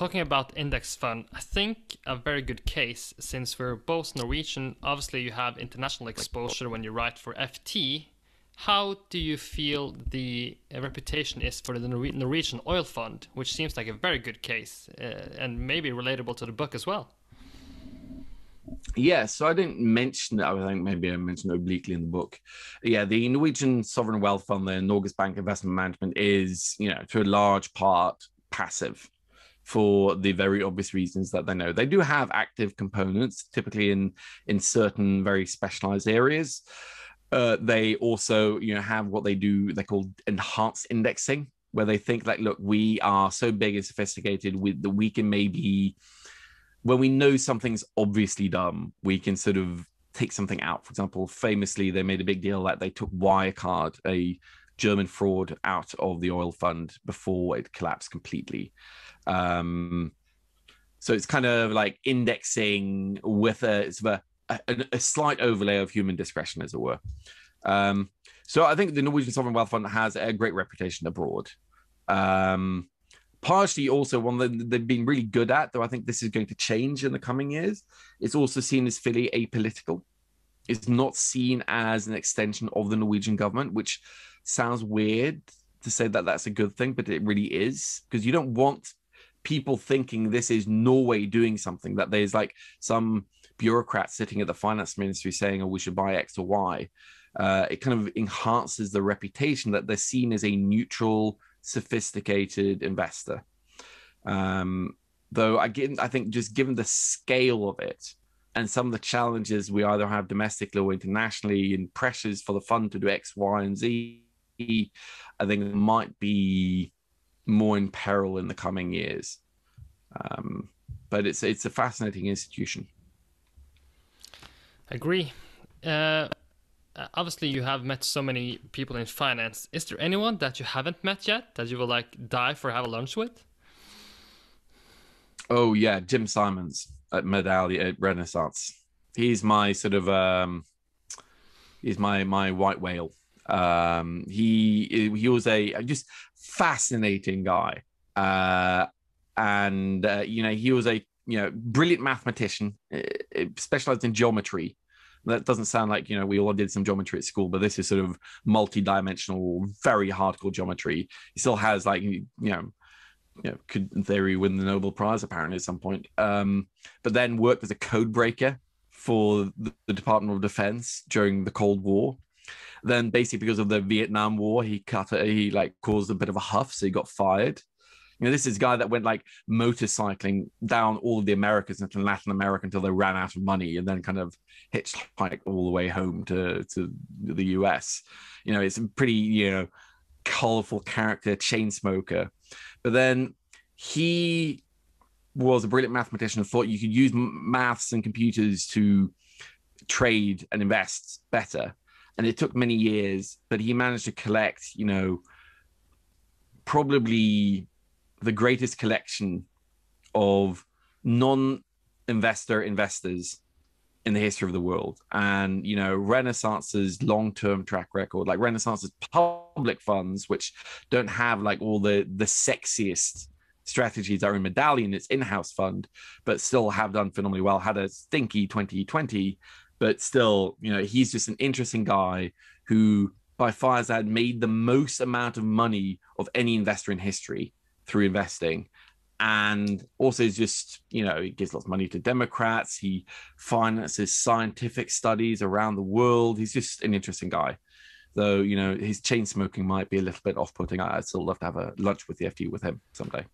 talking about index fund, I think a very good case since we're both Norwegian. Obviously, you have international exposure when you write for FT. How do you feel the reputation is for the Norwegian oil fund, which seems like a very good case uh, and maybe relatable to the book as well? Yeah, so I didn't mention it. I think maybe I mentioned obliquely in the book. Yeah, the Norwegian sovereign wealth fund, the Norges Bank Investment Management, is you know to a large part passive for the very obvious reasons that they know they do have active components, typically in in certain very specialized areas. Uh, they also you know have what they do they call enhanced indexing, where they think like, look, we are so big and sophisticated with that we can maybe when we know something's obviously dumb, we can sort of take something out. For example, famously, they made a big deal that they took Wirecard, a German fraud, out of the oil fund before it collapsed completely. Um, so it's kind of like indexing with a, sort of a, a, a, slight overlay of human discretion, as it were. Um, so I think the Norwegian Sovereign Wealth Fund has a great reputation abroad. Um, partially also one that they've been really good at, though I think this is going to change in the coming years. It's also seen as fairly apolitical. It's not seen as an extension of the Norwegian government, which sounds weird to say that that's a good thing, but it really is because you don't want people thinking this is Norway doing something, that there's like some bureaucrat sitting at the finance ministry saying, oh, we should buy X or Y. Uh, it kind of enhances the reputation that they're seen as a neutral, sophisticated investor. Um, though I I think just given the scale of it and some of the challenges we either have domestically or internationally and pressures for the fund to do X, Y, and Z, I think might be more in peril in the coming years. Um, but it's it's a fascinating institution. Agree. Uh, obviously, you have met so many people in finance. Is there anyone that you haven't met yet that you will like die for have a lunch with? Oh yeah, Jim Simons at Medallion at Renaissance. He's my sort of um, he's my my white whale. Um, he he was a just fascinating guy, uh, and uh, you know he was a you know brilliant mathematician, uh, specialized in geometry. That doesn't sound like you know we all did some geometry at school, but this is sort of multi-dimensional, very hardcore geometry. He still has like you know you know, could in theory win the Nobel Prize apparently at some point. Um, but then worked as a code breaker for the, Department of Defense during the Cold War. Then basically because of the Vietnam War, he cut he like caused a bit of a huff, so he got fired. You know, this is a guy that went like motorcycling down all of the Americas and Latin America until they ran out of money, and then kind of hitchhiked all the way home to to the US. You know, it's a pretty you know colorful character, chain smoker. But then he was a brilliant mathematician and thought you could use maths and computers to trade and invest better and it took many years, but he managed to collect, you know, probably the greatest collection of non-investor investors in the history of the world. And you know, Renaissance's long-term track record, like Renaissance's public funds, which don't have like all the the sexiest strategies are in Medallion, its in-house fund, but still have done phenomenally well. Had a stinky 2020, but still, you know, he's just an interesting guy who by far has had made the most amount of money of any investor in history through investing. And also just, you know, he gives lots of money to Democrats. He finances scientific studies around the world. He's just an interesting guy. Though, you know, his chain smoking might be a little bit off putting. I'd still love to have a lunch with the FT with him someday.